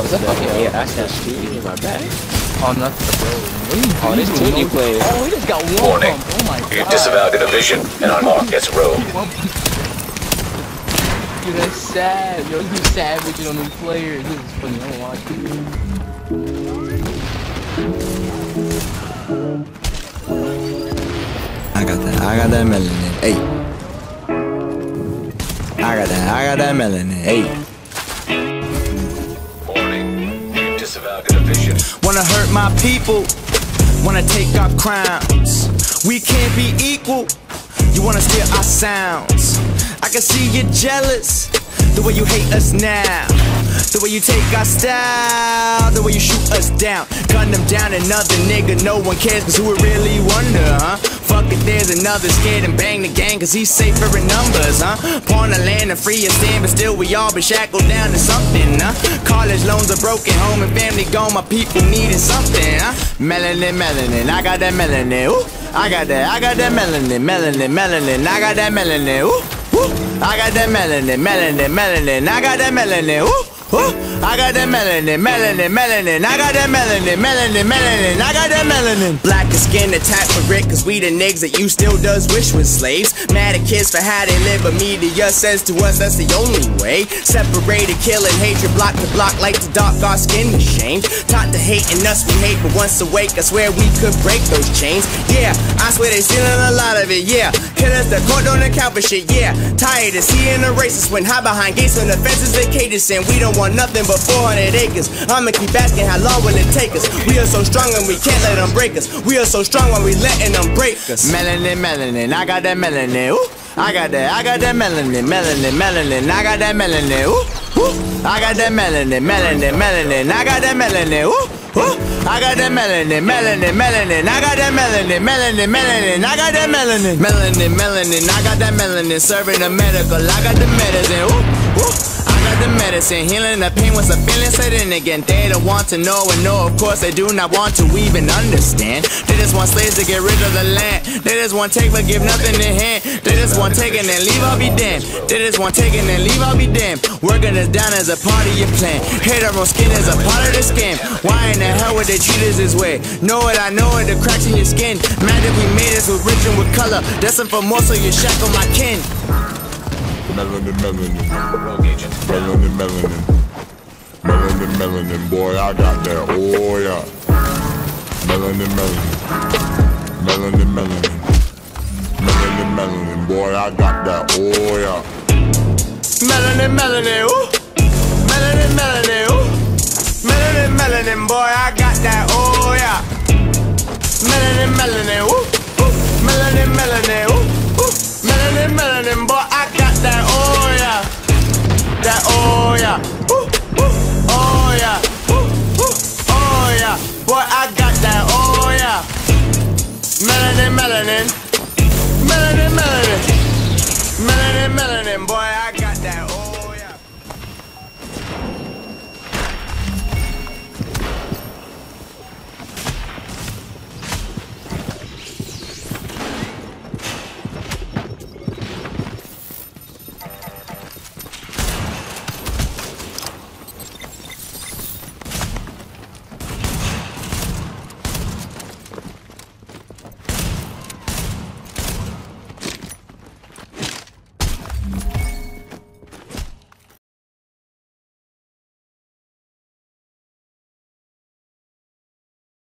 What's that fucking yeah, that's that speed in my back. Oh, nothing. Oh, this two you played. Oh, he just got one Warning. Oh my You god. disavowed inhibition and unmarked as rogue. Dude, that's sad. Yo, he's savage on these players. This is funny. I'm watching. I got that, I got that melanin, hey. I got that, I got that melanin, hey. Wanna hurt my people, wanna take our crowns. We can't be equal, you wanna steal our sounds. I can see you're jealous, the way you hate us now. The way you take our style, the way you shoot us down. Gun them down, another nigga, no one cares, cause who would really wonder, huh? It, there's another scared and bang the gang, cause he's safer in numbers, huh? Pawn the land and free a stand, but still we all been shackled down to something, huh? College loans are broken, home and family gone, my people needing something, huh? Melanin, melanin, I got that melanin, ooh. I got that, I got that melanin, melanin, melanin, I got that melanin, ooh. Ooh, I got that melanin, melanin, melanin, I got that melanin, ooh. Ooh, I got that melanin, melanin, melanin. I got that melanin, melanin, melanin. I got that melanin. Black skin attack for Rick, cause we the niggas that you still does wish was slaves. Mad at kids for how they live, but media says to us that's the only way. Separated, killing, hatred, block to block like the dark, our skin is shamed. Taught to hate and us we hate, but once awake, I swear we could break those chains. Yeah, I swear they stealing a lot of it, yeah. Killers, the court don't account for shit, yeah. Tired of seeing the racists when hide behind gates on the fences cages and we don't want nothing but 400 acres. I'ma keep asking how long will it take us? We are so strong and we can't let them break us. We are so strong when we letting them break us. Melanin, melanin, I got that melanin. Ooh, I got that, I got that melanin, melanin, melanin, I got that melanin. Ooh, ooh, I got that melanin, melanin, melanin, I got that melanin. Ooh. Ooh, I got that melanin, melanin, melanin. I got that melanin, melanin, melanin. I got that melanin, melanin, melanin. I got that melanin. Serving the medical, I got the medicine. Ooh, ooh. The medicine, healing the pain once the feeling set in again. They don't want to know and know, of course they do not want to even understand. They just want slaves to get rid of the land. They just want take but give nothing in hand. They just want taking and leave, I'll be damned. They just want taking and leave, I'll be damned. Working us down as a part of your plan. Hate our own skin is a part of the scam. Why in the hell would they treat us this way? Know it, I know it, the cracks in your skin. That we made us with rich and with color. Destined for more, so you shackle my kin. Melanin, melanin, melanin, melanin, melanin, melanin, boy, I got that. Oh yeah, melanin, melanin, melanin, melanin, melanin, melanin, boy, I got that. Oh yeah. Melanin, melanin, ooh. Melanin, melanin, ooh. Melanin, melanin, boy, I got that, oh yeah. Melanin, melanin, ooh. ooh. Melanin, melanin, Melanin, melanin. Melanin, melanin. Melanin, melanin, boy,